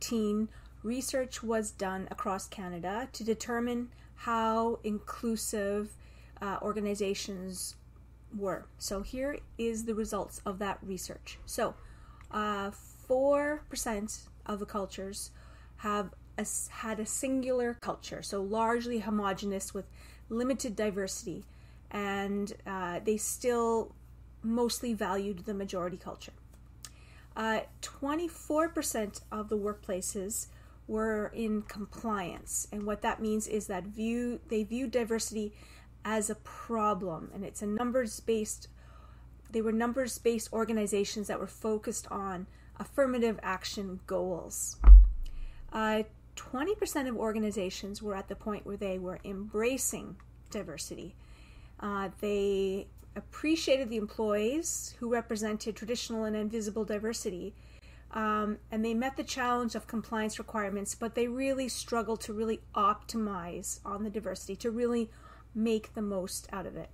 2014, research was done across Canada to determine how inclusive uh, organizations were. So here is the results of that research. So, uh, 4% of the cultures have a, had a singular culture, so largely homogenous with limited diversity, and uh, they still mostly valued the majority culture. Uh, 24% of the workplaces were in compliance, and what that means is that view they view diversity as a problem, and it's a numbers based. They were numbers based organizations that were focused on affirmative action goals. Uh, 20% of organizations were at the point where they were embracing diversity. Uh, they appreciated the employees who represented traditional and invisible diversity. Um, and they met the challenge of compliance requirements, but they really struggled to really optimize on the diversity, to really make the most out of it.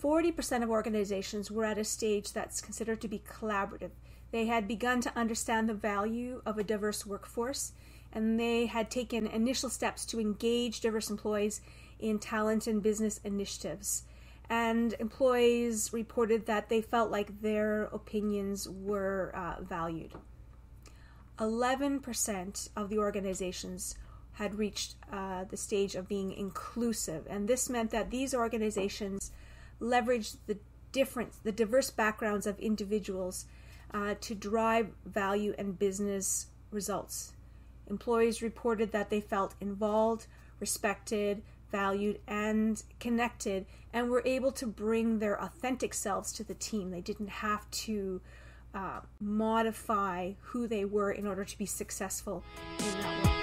40% of organizations were at a stage that's considered to be collaborative. They had begun to understand the value of a diverse workforce, and they had taken initial steps to engage diverse employees in talent and business initiatives. And employees reported that they felt like their opinions were uh, valued. 11% of the organizations had reached uh, the stage of being inclusive, and this meant that these organizations leveraged the different, the diverse backgrounds of individuals uh, to drive value and business results. Employees reported that they felt involved, respected, valued, and connected, and were able to bring their authentic selves to the team. They didn't have to uh, modify who they were in order to be successful in that work.